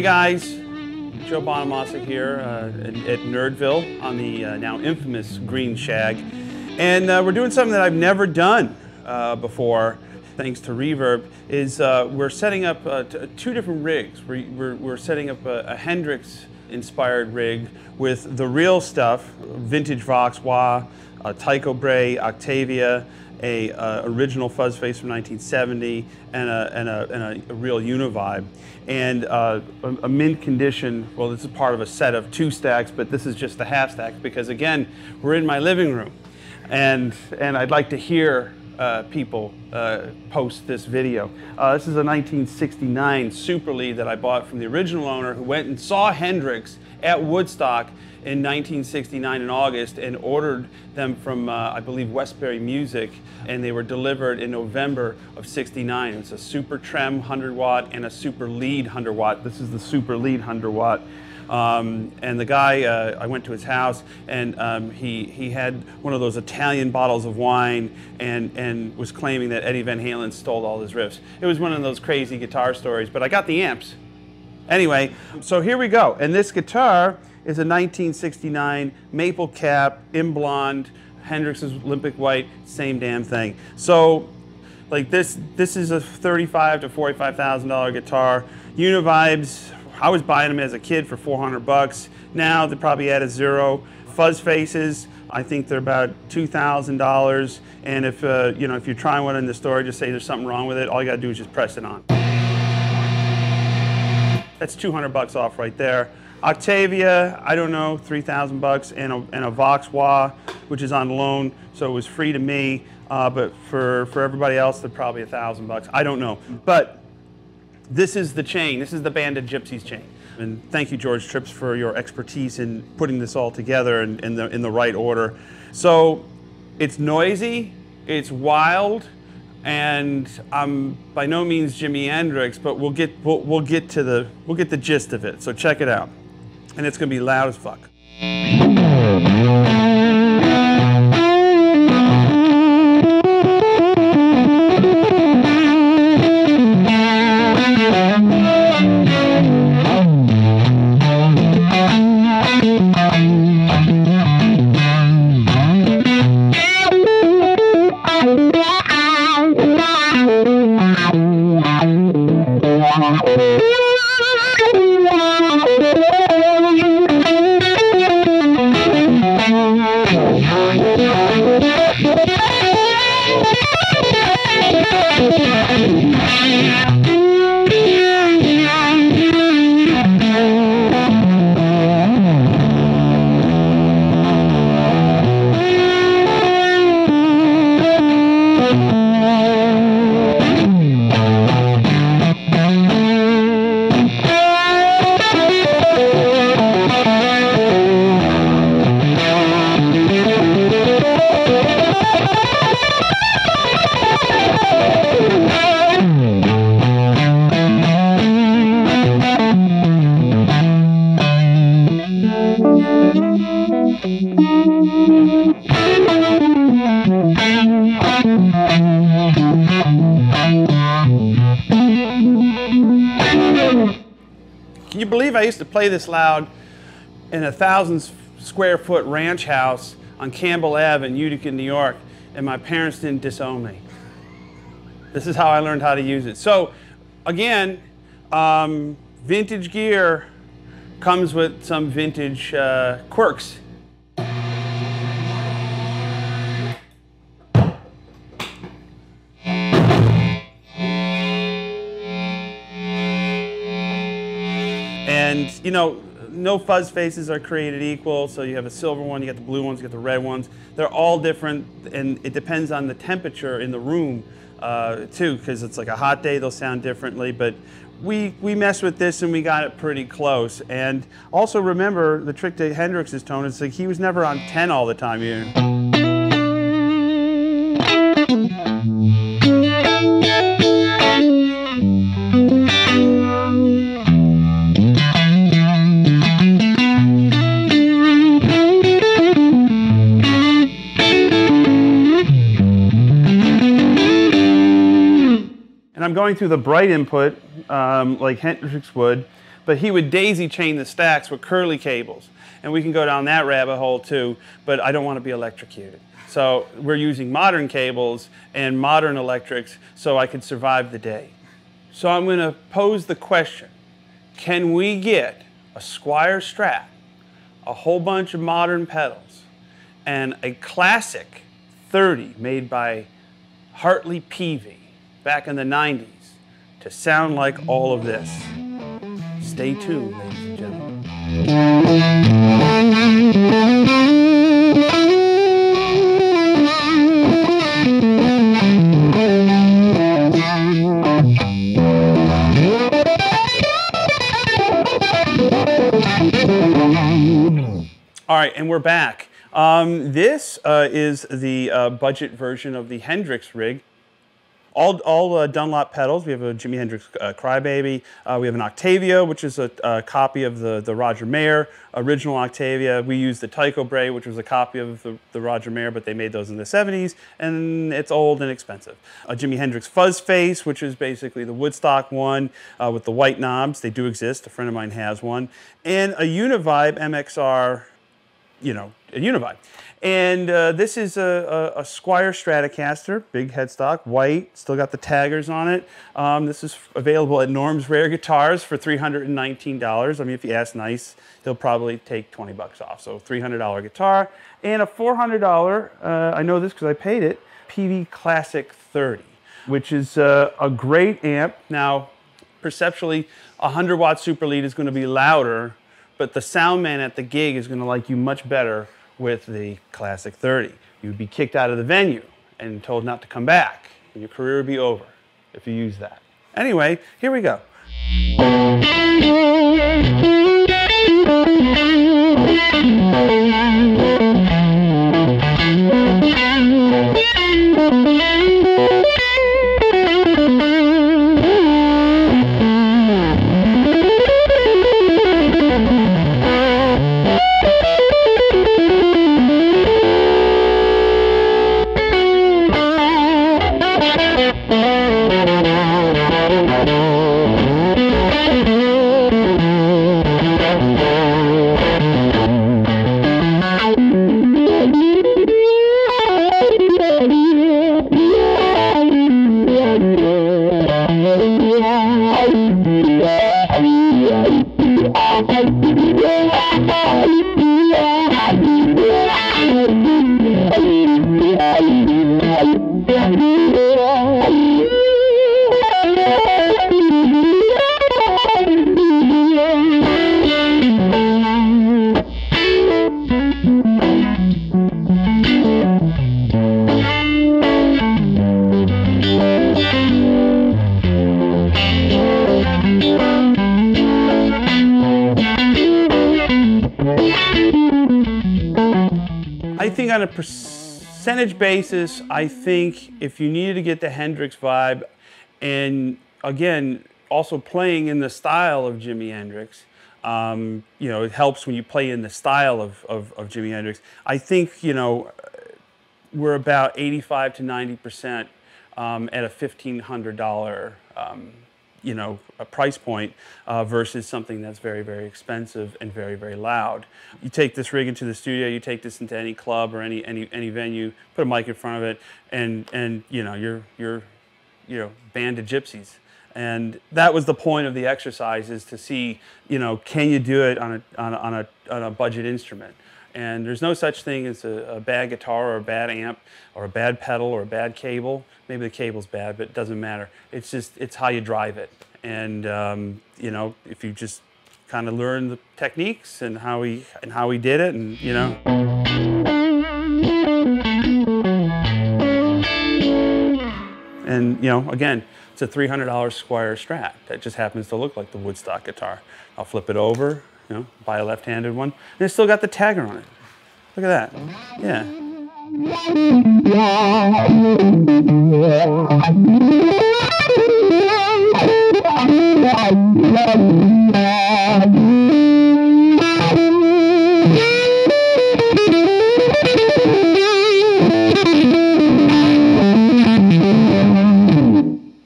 Hey guys, Joe Bonamassa here uh, at, Nerdville on the uh, now infamous Green Shag. And uh, we're doing something that I've never done uh, before, thanks to Reverb, is uh, we're setting up uh, two different rigs. We're, we're, we're setting up a, a Hendrix inspired rig with the real stuff, vintage Vox Wah, Tycobrahe, Octavia, a uh, original fuzz face from 1970 and a, and a, and a, real univibe. And uh, a, a mint condition well this is part of a set of two stacks but this is just the half stack because again we're in my living room. And and i'd like to hear uh, people uh, post this video. Uh, this is a 1969 Super Lead that I bought from the original owner who went and saw Hendrix at Woodstock in 1969 in August and ordered them from, uh, I believe, Westbury Music, and they were delivered in November of 69. It's a Super Trem 100 watt and a Super Lead 100 watt. This is the Super Lead 100 watt. Um, and the guy, uh, I went to his house, and um, he he had one of those Italian bottles of wine, and and was claiming that Eddie Van Halen stole all his riffs. It was one of those crazy guitar stories. But I got the amps. Anyway, so here we go. And this guitar is a 1969 maple cap in blonde, Hendrix's Olympic white, same damn thing. So like this this is a 35 to 45 thousand dollar guitar univibes i was buying them as a kid for 400 bucks. Now they're probably at a zero. Fuzz faces i think they're about $2000 and if uh, you know if you're trying one in the store just say there's something wrong with it all you got to do is just press it on. That's 200 bucks off right there. Octavia i don't know 3000 bucks and a, and a vox wah which is on loan. So it was free to me uh, but for, for everybody else, they're probably a thousand bucks. I don't know. But this is the chain. This is the Band of Gypsys chain. And thank you, Jeorge Tripps, for your expertise in putting this all together in, in, the, in the right order. So it's noisy, it's wild, and I'm by no means Jimi Hendrix, but we'll get, we'll, we'll get to the, we'll get the gist of it. So check it out. And it's gonna be loud as fuck. Play this loud in a thousand square foot ranch house on Campbell Ave in Utica, New York, and my parents didn't disown me? This is how I learned how to use it. So, again, um, vintage gear comes with some vintage uh, quirks. And you know, no fuzz faces are created equal. So you have a silver one, you got the blue ones, you got the red ones. They're all different, and it depends on the temperature in the room uh, too, because it's like a hot day, they'll sound differently. But we we messed with this and we got it pretty close. And also remember the trick to Hendrix's tone is like he was never on 10 all the time. You going through the bright input um, like Hendrix would, but he would daisy chain the stacks with curly cables. And we can go down that rabbit hole too, but I don't want to be electrocuted. So we're using modern cables and modern electrics so I can survive the day. So I'm going to pose the question, can we get a Squier Strat, a whole bunch of modern pedals, and a classic 30 made by Hartley Peavey back in the 90s to sound like all of this. Stay tuned, ladies and gentlemen. All right, and we're back. Um, this uh, is the uh, budget version of the Hendrix rig. All, all uh, Dunlop pedals. We have a Jimi Hendrix uh, Crybaby. Uh, we have an Octavia, which is a, a, copy of the, the Roger Mayer original Octavia. We use the Tycobrahe, which was a copy of the, the Roger Mayer, but they made those in the 70s, and it's old and expensive. A Jimi Hendrix Fuzz Face, which is basically the Woodstock one uh, with the white knobs. They do exist. A friend of mine has one. And a Univibe MXR, you know, a Univibe. And uh, this is a, a, a, Squier Stratocaster, big headstock, white, still got the taggers on it. Um, this is available at Norm's Rare Guitars for $319. I mean, if you ask nice, he'll probably take 20 bucks off. So $300 guitar and a $400, uh, I know this because I paid it, Peavey Classic 30, which is uh, a great amp. Now, perceptually, a 100 watt super lead is going to be louder, but the sound man at the gig is going to like you much better with the Classic 30. You'd be kicked out of the venue and told not to come back. And your career would be over if you use that. Anyway, here we go. Percentage basis, I think if you needed to get the Hendrix vibe, and again, also playing in the style of Jimi Hendrix, um, you know, it helps when you play in the style of, of, of Jimi Hendrix. I think, you know, we're about 85 to 90% um, at a $1,500 um, you know, a price point uh, versus something that's very, very expensive and very, very loud. You take this rig into the studio, you take this into any club or any any any venue, put a mic in front of it, and and you know, you're you're you know, Band of Gypsys. And that was the point of the exercise is to see, you know, can you do it on a, on a, on a, on a budget instrument? And there's no such thing as a, a, bad guitar or a bad amp or a bad pedal or a bad cable. Maybe the cable's bad, but it doesn't matter. It's just, it's how you drive it. And, um, you know, if you just kind of learn the techniques and how he and how he did it, and you know. And you know, again, it's a $300 Squier Strat that just happens to look like the Woodstock guitar. I'll flip it over, you know, buy a left-handed one, and it's still got the tagger on it. Look at that. Yeah.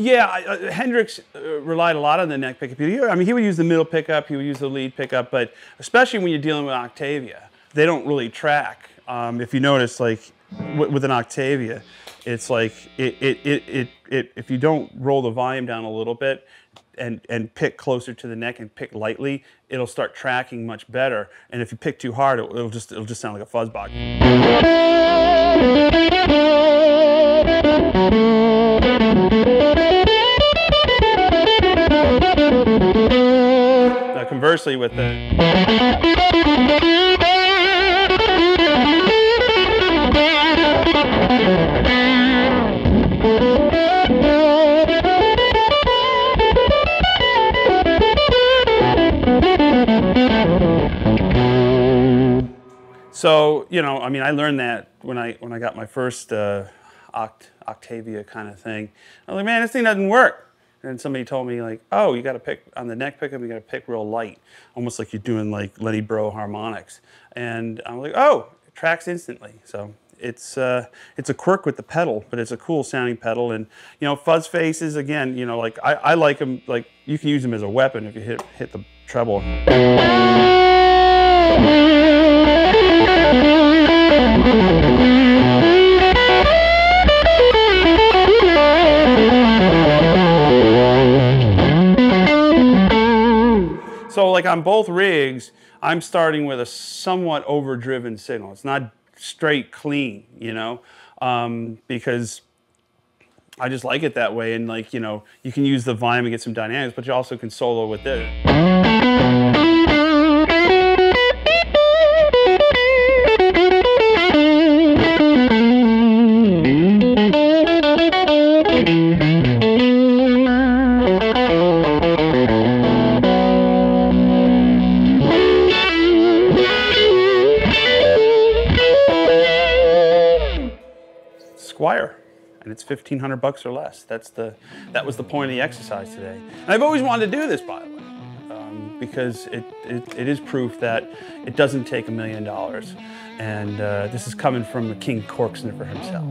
Yeah, uh, Hendrix uh, relied a lot on the neck pickup. I mean, he would use the middle pickup, he would use the lead pickup, but especially when you're dealing with Octavia, they don't really track. Um, if you notice, like with an Octavia, it's like it, it, it, it, if you don't roll the volume down a little bit and, and pick closer to the neck and pick lightly, it'll start tracking much better. And if you pick too hard, it'll, it'll just, it'll just sound like a fuzz conversely with the So you know, I mean, I learned that when I when I got my first uh, Oct Octavia kind of thing. I was like, man, this thing doesn't work. And somebody told me like, oh, you got to pick on the neck pickup. You got to pick real light, almost like you're doing like Lenny Breau harmonics. And I'm like, oh, it tracks instantly. So it's uh, it's a quirk with the pedal, but it's a cool sounding pedal. And you know, fuzz faces again. You know, like I, I like them. Like you can use them as a weapon if you hit hit the treble. like on both rigs, I'm starting with a somewhat overdriven signal. It's not straight clean, you know, um, because I just like it that way. And like, you know, you can use the volume and get some dynamics, but you also can solo with it. And it's fifteen hundred bucks or less. That's the that was the point of the exercise today. And I've always wanted to do this, by the way, um, because it, it, it is proof that it doesn't take a million dollars, and uh, this is coming from the king cork sniffer himself.